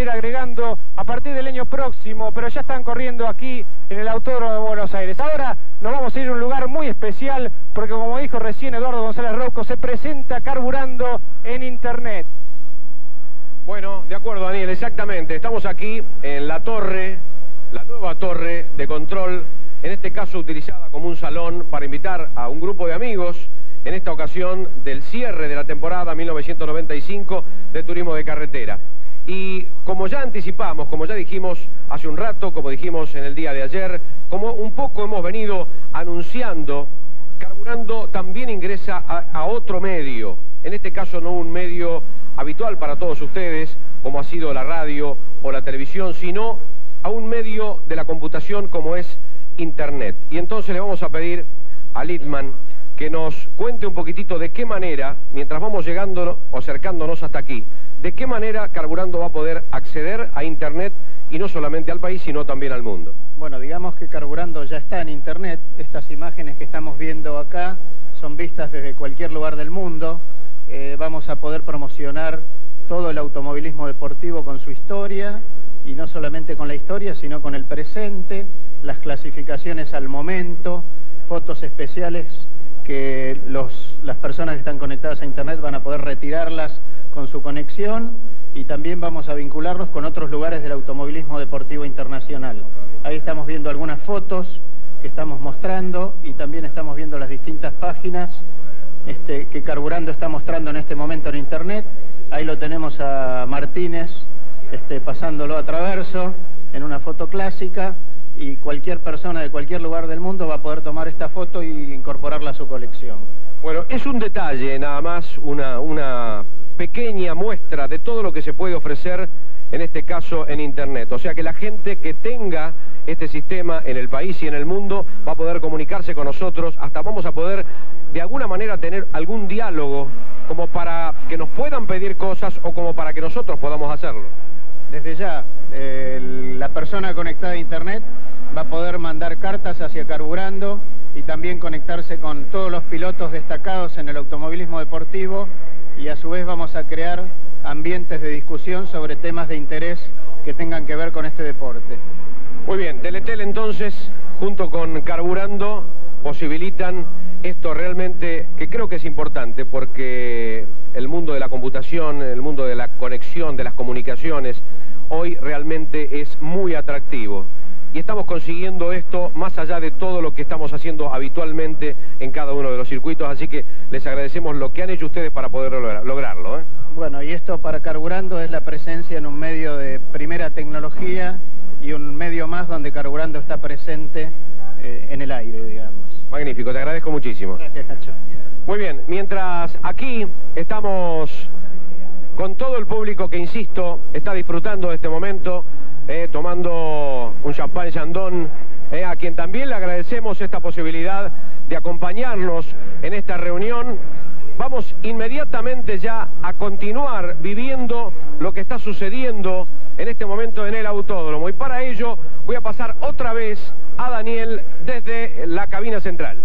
ir agregando a partir del año próximo, pero ya están corriendo aquí en el Autódromo de Buenos Aires. Ahora nos vamos a ir a un lugar muy especial porque como dijo recién Eduardo González Rocco, se presenta carburando en Internet. Bueno, de acuerdo Daniel, exactamente. Estamos aquí en la torre, la nueva torre de control, en este caso utilizada como un salón para invitar a un grupo de amigos en esta ocasión del cierre de la temporada 1995 de Turismo de Carretera. Y como ya anticipamos, como ya dijimos hace un rato, como dijimos en el día de ayer, como un poco hemos venido anunciando, Carburando también ingresa a, otro medio, en este caso no un medio habitual para todos ustedes, como ha sido la radio o la televisión, sino a un medio de la computación como es Internet. Y entonces le vamos a pedir a Litman que nos cuente un poquitito de qué manera, mientras vamos llegando o acercándonos hasta aquí, de qué manera Carburando va a poder acceder a Internet y no solamente al país, sino también al mundo. Bueno, digamos que Carburando ya está en Internet. Estas imágenes que estamos viendo acá son vistas desde cualquier lugar del mundo. Eh, vamos a poder promocionar todo el automovilismo deportivo con su historia, y no solamente con la historia, sino con el presente, las clasificaciones al momento, fotos especiales que las personas que están conectadas a Internet van a poder retirarlas con su conexión y también vamos a vincularnos con otros lugares del automovilismo deportivo internacional. Ahí estamos viendo algunas fotos que estamos mostrando y también estamos viendo las distintas páginas este, que Carburando está mostrando en este momento en Internet. Ahí lo tenemos a Martínez este, pasándolo a traverso en una foto clásica y cualquier persona de cualquier lugar del mundo va a poder tomar esta foto e incorporarla a su colección. Bueno, es un detalle nada más, una, una pequeña muestra de todo lo que se puede ofrecer, en este caso en Internet. O sea que la gente que tenga este sistema en el país y en el mundo va a poder comunicarse con nosotros, hasta vamos a poder de alguna manera tener algún diálogo como para que nos puedan pedir cosas o como para que nosotros podamos hacerlo. Desde ya, la persona conectada a Internet va a poder mandar cartas hacia Carburando y también conectarse con todos los pilotos destacados en el automovilismo deportivo y a su vez vamos a crear ambientes de discusión sobre temas de interés que tengan que ver con este deporte. Muy bien, Teletel entonces, junto con Carburando, posibilitan esto realmente que creo que es importante porque el mundo de la computación, el mundo de la conexión, de las comunicaciones, hoy realmente es muy atractivo y estamos consiguiendo esto más allá de todo lo que estamos haciendo habitualmente en cada uno de los circuitos, así que les agradecemos lo que han hecho ustedes para poder lograrlo. ¿eh? Bueno, y esto para Carburando es la presencia en un medio de primera tecnología y un medio más donde Carburando está presente eh, en el aire, digamos. Magnífico, te agradezco muchísimo. Gracias, Nacho. Muy bien, mientras aquí estamos con todo el público que, insisto, está disfrutando de este momento, eh, tomando un champán Chandon, eh, a quien también le agradecemos esta posibilidad de acompañarnos en esta reunión. Vamos inmediatamente ya a continuar viviendo lo que está sucediendo en este momento en el autódromo. Y para ello voy a pasar otra vez a Daniel desde la cabina central.